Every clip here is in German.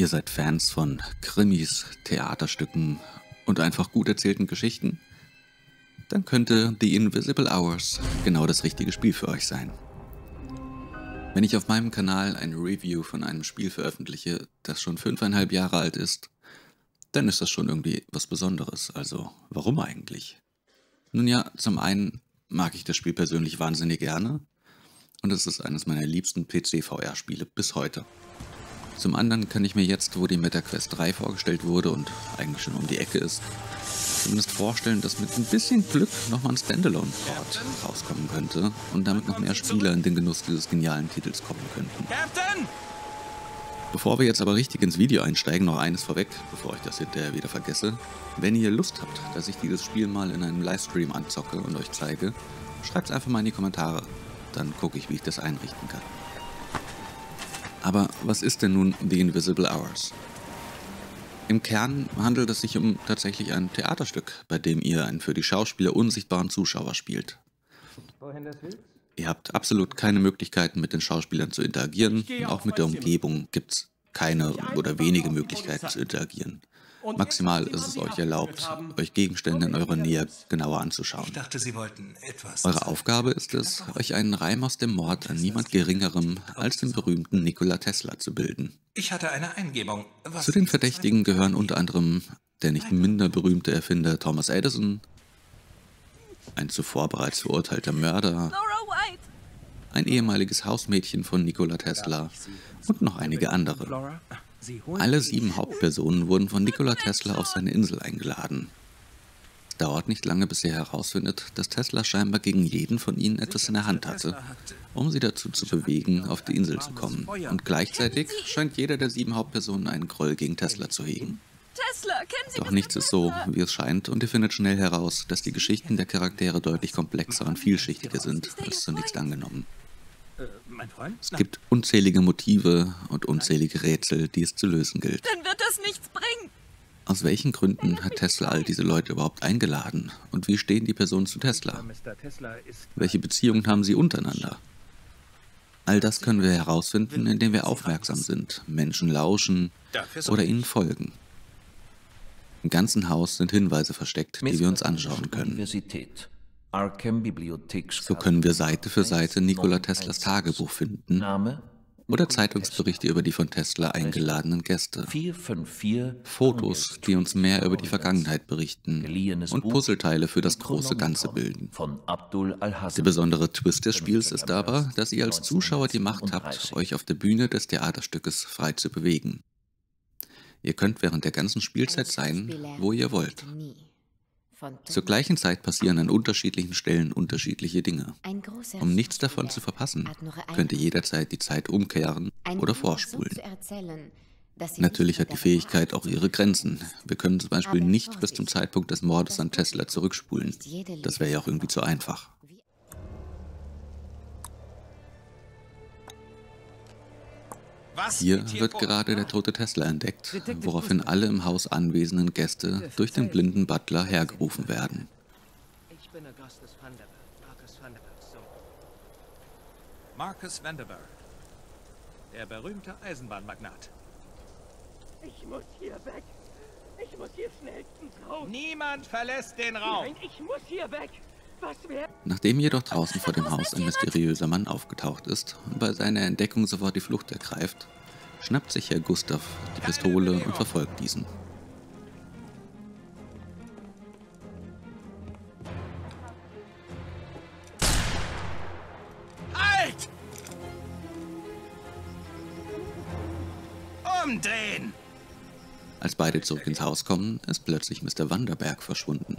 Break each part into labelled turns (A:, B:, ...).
A: Ihr seid Fans von Krimis, Theaterstücken und einfach gut erzählten Geschichten? Dann könnte The Invisible Hours genau das richtige Spiel für euch sein. Wenn ich auf meinem Kanal eine Review von einem Spiel veröffentliche, das schon fünfeinhalb Jahre alt ist, dann ist das schon irgendwie was Besonderes. Also, warum eigentlich? Nun ja, zum einen mag ich das Spiel persönlich wahnsinnig gerne und es ist eines meiner liebsten PC-VR-Spiele bis heute. Zum anderen kann ich mir jetzt, wo die MetaQuest 3 vorgestellt wurde und eigentlich schon um die Ecke ist, zumindest vorstellen, dass mit ein bisschen Glück nochmal ein Standalone-Port rauskommen könnte und damit noch mehr Spieler in den Genuss dieses genialen Titels kommen könnten. Captain! Bevor wir jetzt aber richtig ins Video einsteigen, noch eines vorweg, bevor ich das hinterher wieder vergesse. Wenn ihr Lust habt, dass ich dieses Spiel mal in einem Livestream anzocke und euch zeige, schreibt es einfach mal in die Kommentare. Dann gucke ich, wie ich das einrichten kann. Aber was ist denn nun The Invisible Hours? Im Kern handelt es sich um tatsächlich ein Theaterstück, bei dem ihr einen für die Schauspieler unsichtbaren Zuschauer spielt. Ihr habt absolut keine Möglichkeiten mit den Schauspielern zu interagieren, auch mit der Umgebung gibt es keine oder wenige Möglichkeiten zu interagieren. Maximal ist es euch erlaubt, euch Gegenstände in eurer Nähe genauer anzuschauen. Ich dachte, Sie wollten etwas. Eure Aufgabe ist es, euch einen Reim aus dem Mord an niemand Geringerem als den berühmten Nikola Tesla zu bilden. Ich hatte eine Eingebung. Was zu den Verdächtigen gehören unter anderem der nicht minder berühmte Erfinder Thomas Edison, ein zuvor bereits verurteilter Mörder, ein ehemaliges Hausmädchen von Nikola Tesla und noch einige andere. Alle sieben Hauptpersonen wurden von Nikola Tesla auf seine Insel eingeladen. Es dauert nicht lange, bis er herausfindet, dass Tesla scheinbar gegen jeden von ihnen etwas in der Hand hatte, um sie dazu zu bewegen, auf die Insel zu kommen. Und gleichzeitig scheint jeder der sieben Hauptpersonen einen Groll gegen Tesla zu hegen. Doch nichts ist so, wie es scheint, und ihr findet schnell heraus, dass die Geschichten der Charaktere deutlich komplexer und vielschichtiger sind, als zunächst angenommen. Mein Freund? Es gibt unzählige Motive und unzählige Rätsel, die es zu lösen gilt.
B: Dann wird das nichts bringen.
A: Aus welchen Gründen hat Tesla all diese Leute überhaupt eingeladen? Und wie stehen die Personen zu Tesla? Welche Beziehungen haben sie untereinander? All das können wir herausfinden, indem wir aufmerksam sind, Menschen lauschen oder ihnen folgen. Im ganzen Haus sind Hinweise versteckt, die wir uns anschauen können. So können wir Seite für Seite Nikola Teslas Tagebuch finden oder Zeitungsberichte über die von Tesla eingeladenen Gäste. Fotos, die uns mehr über die Vergangenheit berichten und Puzzleteile für das große Ganze bilden. Der besondere Twist des Spiels ist aber, dass ihr als Zuschauer die Macht habt, euch auf der Bühne des Theaterstückes frei zu bewegen. Ihr könnt während der ganzen Spielzeit sein, wo ihr wollt. Zur gleichen Zeit passieren an unterschiedlichen Stellen unterschiedliche Dinge. Um nichts davon zu verpassen, könnt ihr jederzeit die Zeit umkehren oder vorspulen. Natürlich hat die Fähigkeit auch ihre Grenzen. Wir können zum Beispiel nicht bis zum Zeitpunkt des Mordes an Tesla zurückspulen. Das wäre ja auch irgendwie zu einfach. Hier wird gerade der tote Tesla entdeckt, woraufhin alle im Haus anwesenden Gäste durch den blinden Butler hergerufen werden. Ich bin Augustus Vanderberg, Marcus Vanderbergs Sohn.
C: Marcus Vanderberg, der berühmte Eisenbahnmagnat.
D: Ich muss hier weg. Ich muss hier schnellstens raus.
C: Niemand verlässt den Raum.
D: Nein, ich muss hier weg.
A: Nachdem jedoch draußen vor dem Haus ein mysteriöser Mann aufgetaucht ist und bei seiner Entdeckung sofort die Flucht ergreift, schnappt sich Herr Gustav die Pistole und verfolgt diesen.
C: Halt! Umdrehen!
A: Als beide zurück ins Haus kommen, ist plötzlich Mr. Wanderberg verschwunden.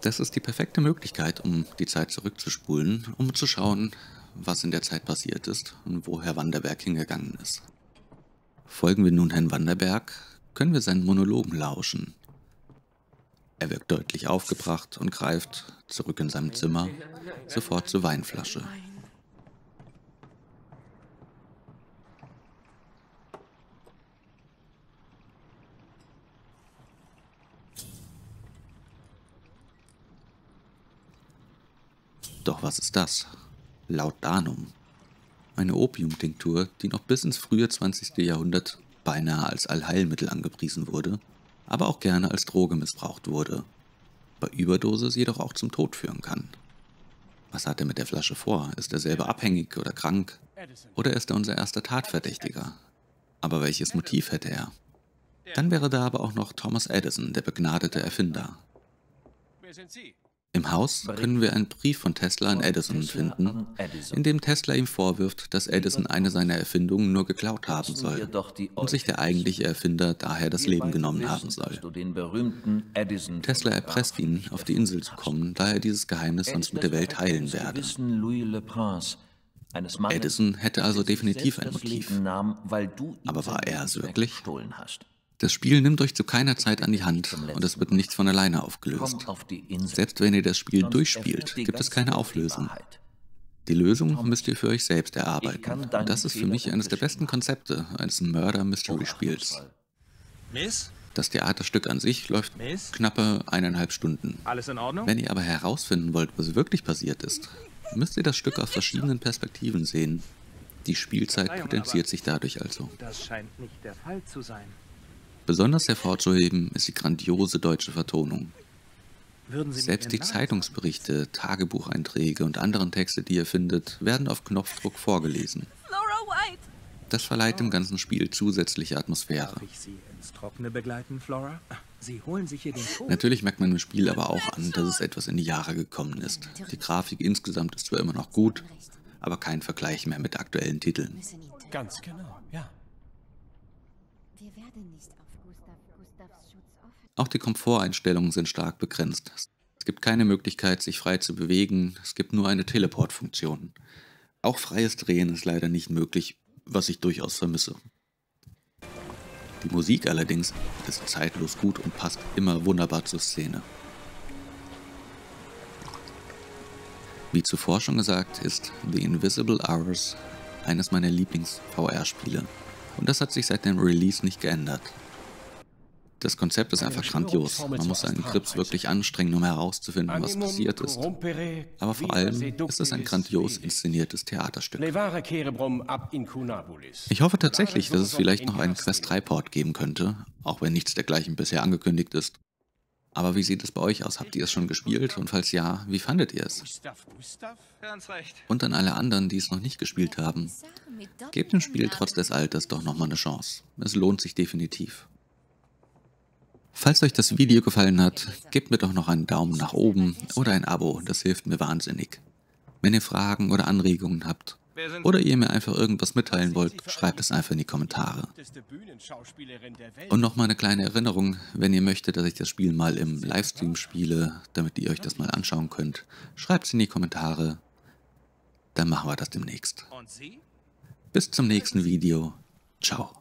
A: Das ist die perfekte Möglichkeit, um die Zeit zurückzuspulen, um zu schauen, was in der Zeit passiert ist und wo Herr Wanderberg hingegangen ist. Folgen wir nun Herrn Wanderberg, können wir seinen Monologen lauschen. Er wirkt deutlich aufgebracht und greift, zurück in seinem Zimmer, sofort zur Weinflasche. Doch was ist das? Laudanum. Eine Opiumtinktur, die noch bis ins frühe 20. Jahrhundert beinahe als Allheilmittel angepriesen wurde, aber auch gerne als Droge missbraucht wurde, bei Überdosis jedoch auch zum Tod führen kann. Was hat er mit der Flasche vor? Ist er selber abhängig oder krank? Oder ist er unser erster Tatverdächtiger? Aber welches Motiv hätte er? Dann wäre da aber auch noch Thomas Edison, der begnadete Erfinder.
C: Wer sind Sie?
A: Im Haus können wir einen Brief von Tesla an Edison finden, in dem Tesla ihm vorwirft, dass Edison eine seiner Erfindungen nur geklaut haben soll und sich der eigentliche Erfinder daher das Leben genommen haben soll. Tesla erpresst ihn, auf die Insel zu kommen, da er dieses Geheimnis sonst mit der Welt heilen werde. Edison hätte also definitiv ein Motiv. Aber war er es wirklich? Das Spiel nimmt euch zu keiner Zeit an die Hand und es wird nichts von alleine aufgelöst. Selbst wenn ihr das Spiel durchspielt, gibt es keine Auflösung. Die Lösung müsst ihr für euch selbst erarbeiten. Und das ist für mich eines der besten Konzepte eines Murder-Mystery-Spiels.
C: Miss?
A: Das Theaterstück an sich läuft knappe eineinhalb Stunden.
C: Alles in Ordnung?
A: Wenn ihr aber herausfinden wollt, was wirklich passiert ist, müsst ihr das Stück aus verschiedenen Perspektiven sehen. Die Spielzeit potenziert sich dadurch also.
C: Das scheint nicht der Fall zu sein.
A: Besonders hervorzuheben ist die grandiose deutsche Vertonung.
C: Würden Sie mir
A: Selbst die Zeitungsberichte, Tagebucheinträge und anderen Texte, die ihr findet, werden auf Knopfdruck vorgelesen. Das verleiht dem ganzen Spiel zusätzliche Atmosphäre. Natürlich merkt man im Spiel aber auch an, dass es etwas in die Jahre gekommen ist. Die Grafik insgesamt ist zwar immer noch gut, aber kein Vergleich mehr mit aktuellen Titeln.
E: Ganz genau, ja.
B: Wir werden nicht auf Gustav Gustavs Schutz offen.
A: Auch die Komforteinstellungen sind stark begrenzt. Es gibt keine Möglichkeit, sich frei zu bewegen, es gibt nur eine Teleportfunktion. Auch freies Drehen ist leider nicht möglich, was ich durchaus vermisse. Die Musik allerdings ist zeitlos gut und passt immer wunderbar zur Szene. Wie zuvor schon gesagt, ist The Invisible Hours eines meiner Lieblings-VR-Spiele. Und das hat sich seit dem Release nicht geändert. Das Konzept ist einfach grandios. Man muss seinen Grips wirklich anstrengen, um herauszufinden, was passiert ist. Aber vor allem ist es ein grandios inszeniertes Theaterstück. Ich hoffe tatsächlich, dass es vielleicht noch einen Quest 3 Port geben könnte, auch wenn nichts dergleichen bisher angekündigt ist. Aber wie sieht es bei euch aus? Habt ihr es schon gespielt? Und falls ja, wie fandet ihr es? Und an alle anderen, die es noch nicht gespielt haben, gebt dem Spiel trotz des Alters doch nochmal eine Chance. Es lohnt sich definitiv. Falls euch das Video gefallen hat, gebt mir doch noch einen Daumen nach oben oder ein Abo, das hilft mir wahnsinnig. Wenn ihr Fragen oder Anregungen habt oder ihr mir einfach irgendwas mitteilen wollt, schreibt es einfach in die Kommentare. Und nochmal eine kleine Erinnerung, wenn ihr möchtet, dass ich das Spiel mal im Livestream spiele, damit ihr euch das mal anschauen könnt, schreibt es in die Kommentare. Dann machen wir das demnächst. Bis zum nächsten Video. Ciao.